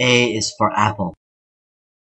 A is for apple.